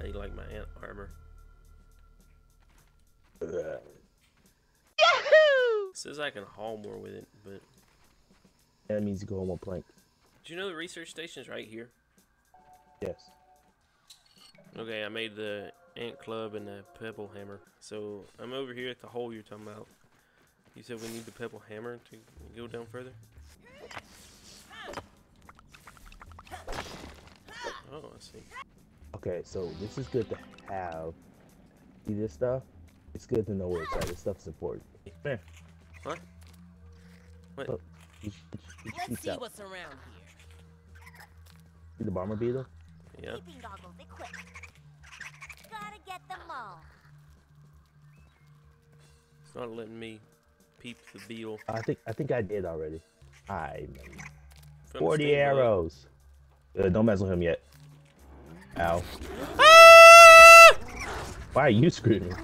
How you like my ant armor? Ugh. says I can haul more with it, but That means you go home on plank. do you know the research station's right here? Yes. Okay, I made the ant club and the pebble hammer. So I'm over here at the hole you're talking about. You said we need the pebble hammer to go down further. Oh, I see. Okay, so this is good to have. See this stuff? It's good to know where it's at. This stuff is important. Come here. What? What? Look. You, you, you, Let's see out. what's around here. See the bomber beetle? Yeah. Sleeping goggles equipped. Gotta get them all. It's not letting me peep the beetle. I think I think I did already. I man. 40 arrows. Uh, don't mess with him yet. Ow. Ah! Why are you screaming?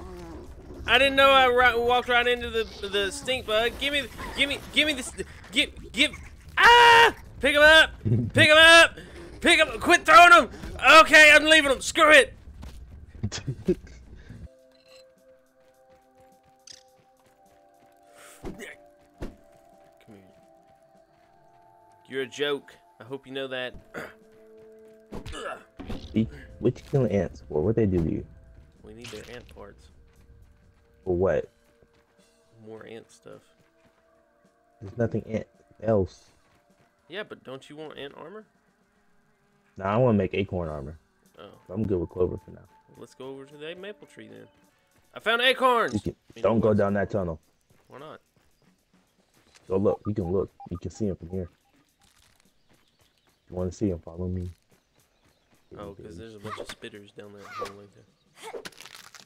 I didn't know I walked right into the the stink bug. Give me, give me, give me this. Give, give. Ah! Pick him up. Pick him up. Pick him. Quit throwing them. Okay, I'm leaving them. Screw it. Come here. You're a joke. I hope you know that. See? What you killing ants for? What they do to you? we need their ant parts. For what? More ant stuff. There's nothing ant else. Yeah, but don't you want ant armor? Now I want to make acorn armor. Oh, I'm good with clover for now. let's go over to the maple tree then. I found acorns. Can, don't go down that tunnel. Why not? Go look. You can look. You can see him from here. If you want to see him, follow me. Oh, because there's a bunch of spitters down that hole like that.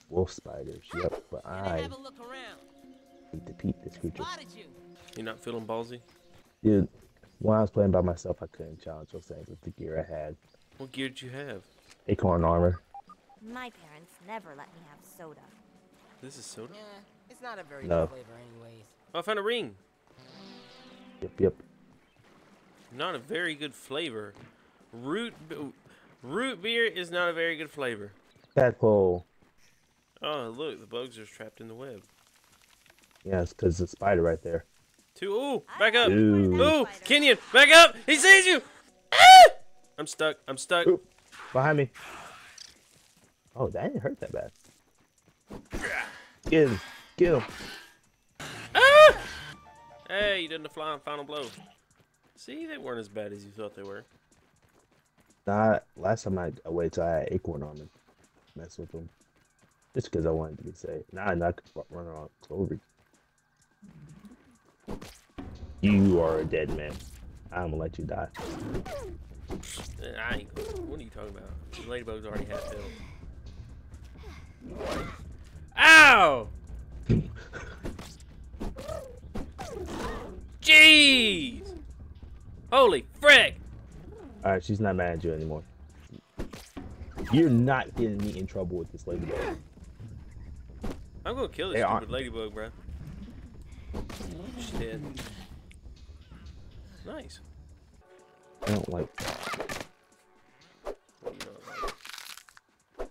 wolf spiders. Yep. But I I have a look around? need to peep this creature. Spotted you. You're not feeling ballsy? Dude, when I was playing by myself, I couldn't challenge those things with the gear I had. What gear did you have? Acorn armor. My parents never let me have soda. This is soda. Yeah, it's not a very No. good flavor anyways. Oh, I found a ring. Yep, yep. Not a very good flavor. Root b- root beer is not a very good flavor. Tadpole. Oh, look, the bugs are trapped in the web. Yeah, it's because the spider right there. Two. Ooh, back up. Ooh. Ooh, Kenyon, back up. He sees you. Ah! I'm stuck. I'm stuck. Oop. Behind me. Oh, that didn't hurt that bad. Get him. Get him. Ah! Hey, you didn't the flying final blow. See, they weren't as bad as you thought they were. Nah, last time I, I waited till I had acorn on him. Mess with him. Just because I wanted to be safe. Nah, nah, I could ru- run around Clover. You are a dead man. I'm gonna let you die. I ain't, what are you talking about? The ladybug's already half filled. Ow! Jeez! Holy frick! Alright, she's not mad at you anymore. You're not getting me in trouble with this ladybug. I'm gonna kill this They stupid ladybug, bro. She's dead. Nice. I don't like. You know, like-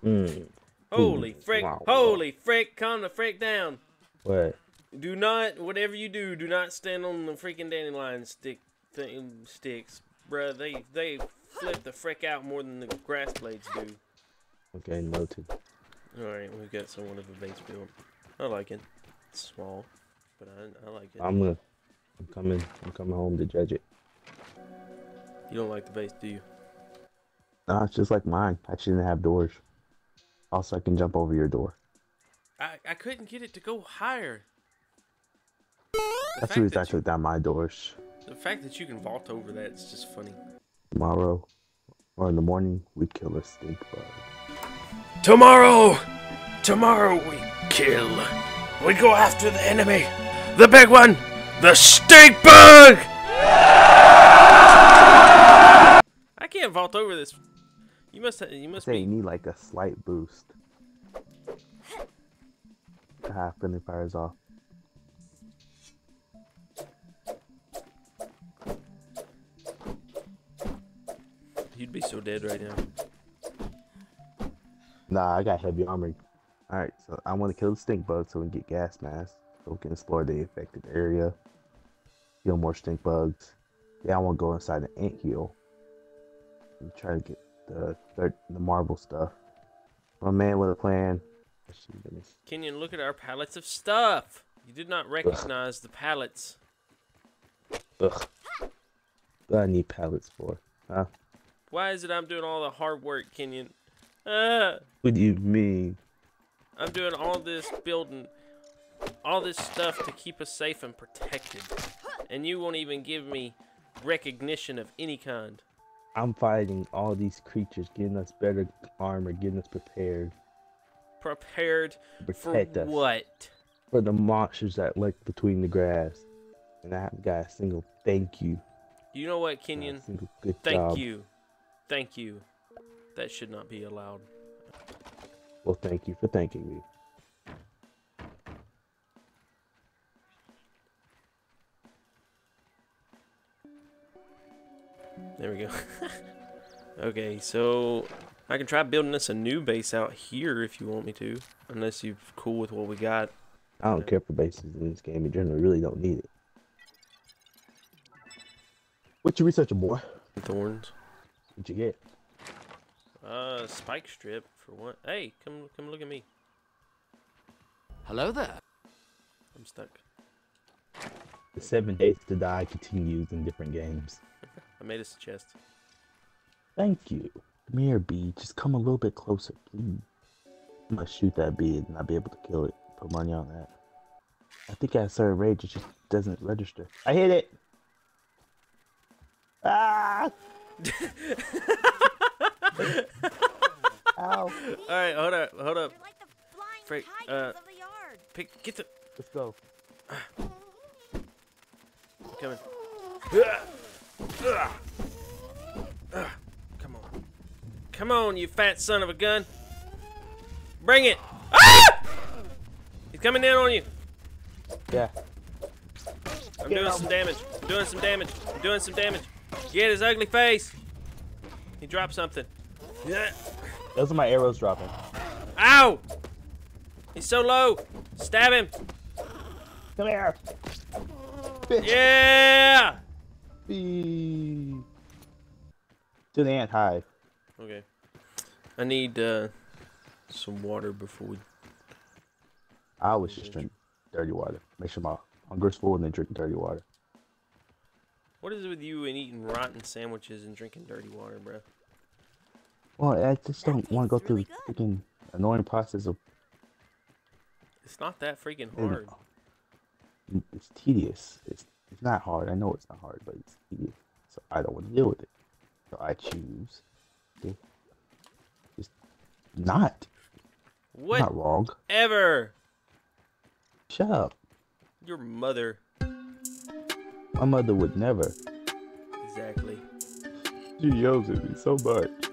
Mm. Holy frick! wow, wow. Holy frick! Calm the frick down. What? Do not, whatever you do, do not stand on the freaking dandelion stick thing, sticks, bruh. They they flip the frick out more than the grass blades do. Okay, noted. All right, we've got somewhat of a base build. I like it. It's small, but I, I like it. I'm gonna. I'm coming. I'm coming home to judge it. you don't like the base, do you? Nah, it's just like mine. I shouldn't have doors. Also, I can jump over your door. I I couldn't get it to go higher. The That's the reason I that you- took down my doors. The fact that you can vault over that is just funny. Tomorrow, or in the morning, we kill a stink bug. Tomorrow, tomorrow we kill. We go after the enemy, the big one, the stink bug. I can't vault over this. You must. You must Say you need like a slight boost. Ah, friendly fire's off. You'd be so dead right now. Nah, I got heavy armor. Alright, so I want to kill the stink bug so we can get gas mask. So we can explore the affected area. Kill more stink bugs. Yeah, I want to go inside the ant hill. And try to get the third, the marble stuff. My man with a plan. Kenyon, look at our pallets of stuff. You did not recognize the pallets. Ugh. What I need pallets for? Huh? Why is it I'm doing all the hard work, Kenyon? Uh, What do you mean? I'm doing all this building, all this stuff to keep us safe and protected. And you won't even give me recognition of any kind. I'm fighting all these creatures, getting us better armor, getting us prepared Prepared for us what? for the monsters that lurk between the grass. And I haven't got a single thank you. You know what, Kenyon? good Thank job. you. Thank you. That should not be allowed. Well, thank you for thanking me. There we go. okay, so I can try building us a new base out here if you want me to. Unless you're cool with what we got. I don't care for bases in this game in general. I really don't need it. What you researching, boy? Thorns. What you get? Uh, spike strip for what? Hey, come come look at me. Hello there. I'm stuck. The seven days to die continues in different games. I made us a chest. Thank you. Come here, bee. Just come a little bit closer, please. I'm gonna shoot that bee and not be able to kill it. Put money on that. I think at a certain rage, it just doesn't register. I hit it. Ah! Ow! All right, hold up, hold up. You're like the flying Frick, uh, of the yard. Pick, get the Let's go. coming. Come on, come on, you fat son of a gun. Bring it. Ah! He's coming down on you. Yeah. I'm doing some damage. I'm doing some damage. I'm doing some damage. Get his ugly face. He dropped something. Yeah. Those are my arrows dropping. Ow! He's so low. Stab him. Come here. Yeah. Bee. To the ant hive. Okay. I need uh, some water before we. I was just drink dirty water. Make sure my hunger's full and then drink dirty water. What is it with you and eating rotten sandwiches and drinking dirty water, bro? Well, I just That don't want to go tastes through really the freaking annoying process of. It's not that freaking hard. It's tedious. It's it's not hard. I know it's not hard, but it's tedious. So I don't want to deal with it. So I choose to just not. What? Not wrong. Ever. Shut up. Your mother. My mother would never. Exactly. She yells at me so much.